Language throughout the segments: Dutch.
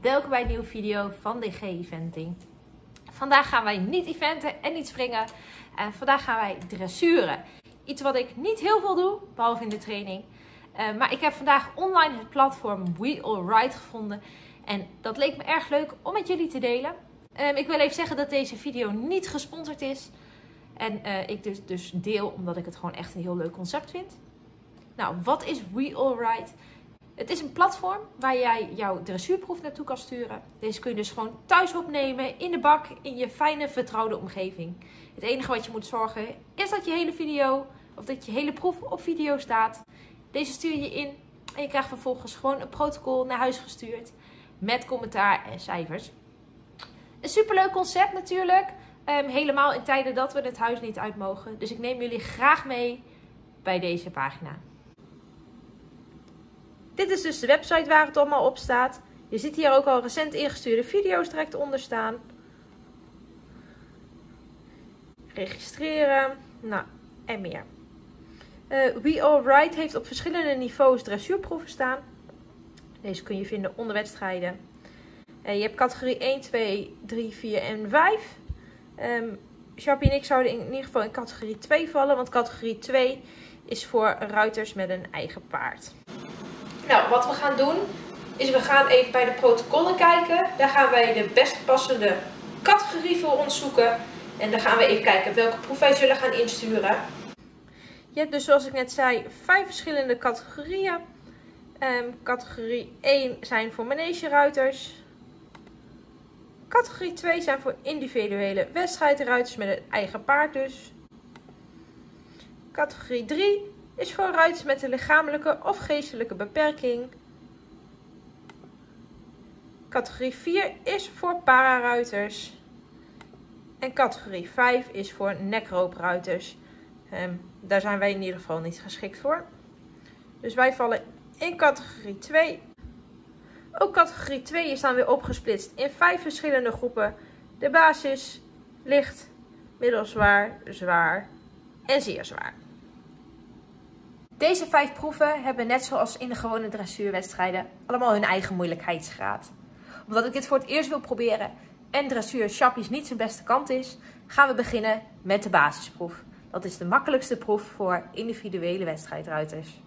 Welkom bij een nieuwe video van DG Eventing. Vandaag gaan wij niet eventen en niet springen. En vandaag gaan wij dressuren. Iets wat ik niet heel veel doe, behalve in de training. Uh, maar ik heb vandaag online het platform We Ride gevonden. En dat leek me erg leuk om met jullie te delen. Um, ik wil even zeggen dat deze video niet gesponsord is. En uh, ik dus, dus deel omdat ik het gewoon echt een heel leuk concept vind. Nou, wat is We Ride? Het is een platform waar jij jouw dressuurproef naartoe kan sturen. Deze kun je dus gewoon thuis opnemen, in de bak, in je fijne, vertrouwde omgeving. Het enige wat je moet zorgen is dat je hele video, of dat je hele proef op video staat. Deze stuur je in en je krijgt vervolgens gewoon een protocol naar huis gestuurd. Met commentaar en cijfers. Een superleuk concept natuurlijk. Um, helemaal in tijden dat we het huis niet uit mogen. Dus ik neem jullie graag mee bij deze pagina. Dit is dus de website waar het allemaal op staat. Je ziet hier ook al recent ingestuurde video's direct onder staan. Registreren. Nou, en meer. Uh, We All Right heeft op verschillende niveaus dressuurproeven staan. Deze kun je vinden onder wedstrijden. Uh, je hebt categorie 1, 2, 3, 4 en 5. Um, Sharpie en ik zouden in ieder geval in categorie 2 vallen. Want categorie 2 is voor ruiters met een eigen paard. Nou, wat we gaan doen is we gaan even bij de protocollen kijken. Daar gaan wij de best passende categorie voor ons zoeken. En dan gaan we even kijken welke proef wij gaan insturen. Je hebt dus zoals ik net zei vijf verschillende categorieën. Um, categorie 1 zijn voor manegeruiters. Categorie 2 zijn voor individuele wedstrijdruiters met een eigen paard dus. Categorie 3 is voor ruiters met een lichamelijke of geestelijke beperking. Categorie 4 is voor pararuiters. En categorie 5 is voor nekroopruiters. Um, daar zijn wij in ieder geval niet geschikt voor. Dus wij vallen in categorie 2. Ook categorie 2 is dan weer opgesplitst in vijf verschillende groepen. De basis, licht, middelzwaar, zwaar en zeer zwaar. Deze vijf proeven hebben net zoals in de gewone dressuurwedstrijden allemaal hun eigen moeilijkheidsgraad. Omdat ik dit voor het eerst wil proberen en dressuur Chappies niet zijn beste kant is, gaan we beginnen met de basisproef. Dat is de makkelijkste proef voor individuele wedstrijdruiters.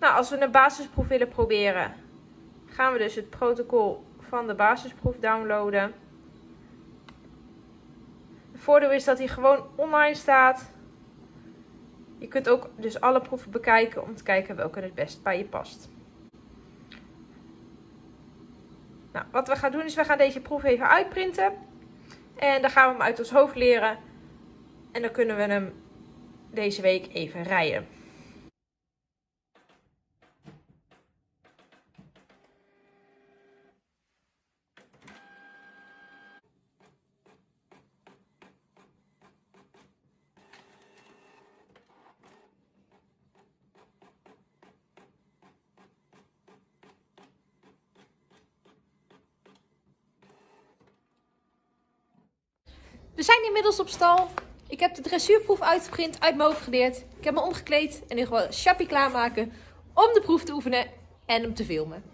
Nou, als we een basisproef willen proberen, gaan we dus het protocol van de basisproef downloaden. Het voordeel is dat hij gewoon online staat. Je kunt ook dus alle proeven bekijken om te kijken welke het best bij je past. Nou, wat we gaan doen is we gaan deze proef even uitprinten. En dan gaan we hem uit ons hoofd leren. En dan kunnen we hem deze week even rijden. We zijn inmiddels op stal. Ik heb de dressuurproef uitgeprint, uit mijn hoofd geleerd. Ik heb me omgekleed en nu gewoon Chappie klaarmaken om de proef te oefenen en hem te filmen.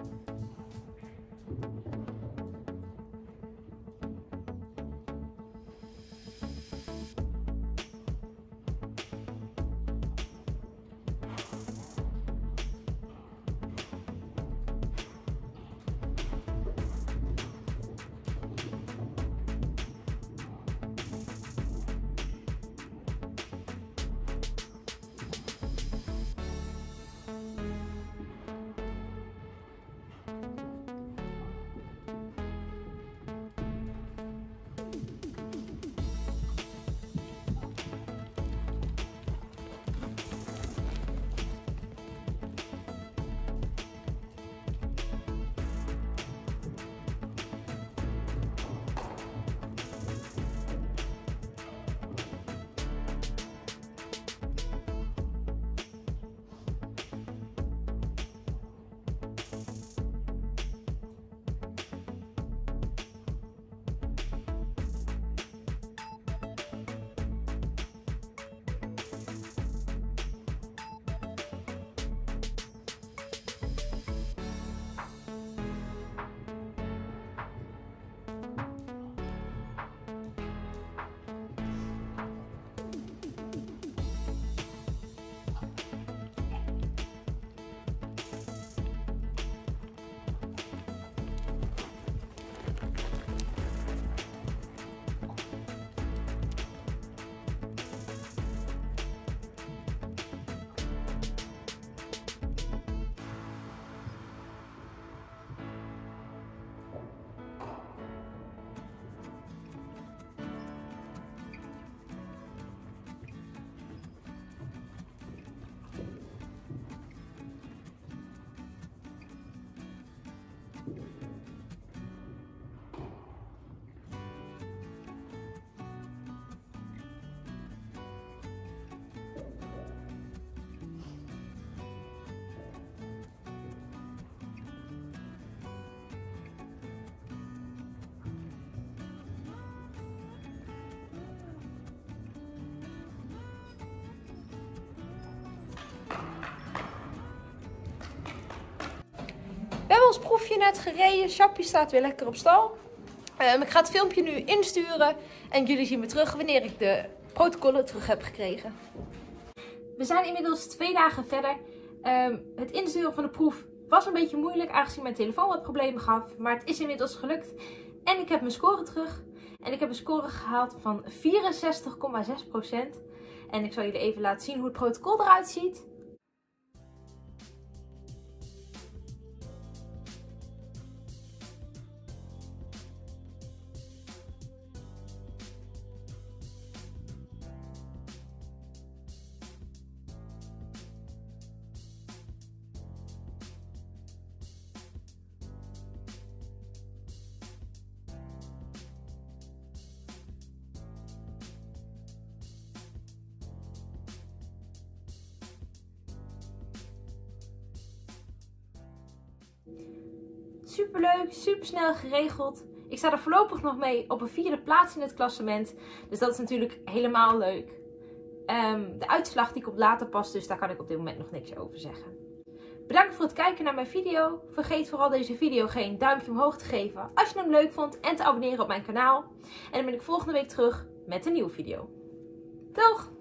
proefje net gereden. Sjapje staat weer lekker op stal. Ehm, ik ga het filmpje nu insturen en jullie zien me terug wanneer ik de protocollen terug heb gekregen. We zijn inmiddels twee dagen verder. Ehm, het insturen van de proef was een beetje moeilijk aangezien mijn telefoon wat problemen gaf. Maar het is inmiddels gelukt. En ik heb mijn score terug. En ik heb een score gehaald van 64,6%. En ik zal jullie even laten zien hoe het protocol eruit ziet. Super leuk, super snel geregeld. Ik sta er voorlopig nog mee op een vierde plaats in het klassement. Dus dat is natuurlijk helemaal leuk. Um, de uitslag die komt later pas, dus daar kan ik op dit moment nog niks over zeggen. Bedankt voor het kijken naar mijn video. Vergeet vooral deze video geen duimpje omhoog te geven als je hem leuk vond en te abonneren op mijn kanaal. En dan ben ik volgende week terug met een nieuwe video. Doeg!